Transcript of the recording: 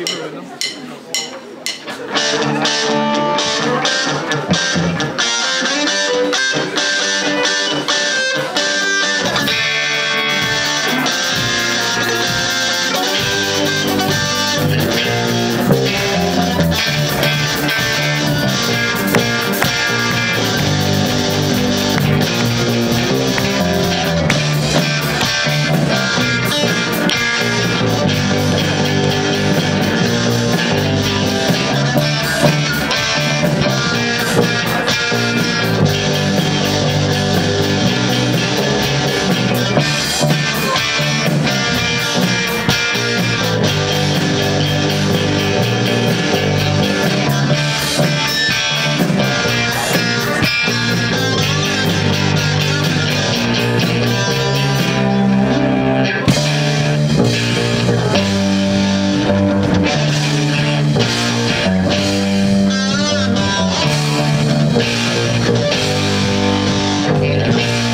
Give her a number. Gracias.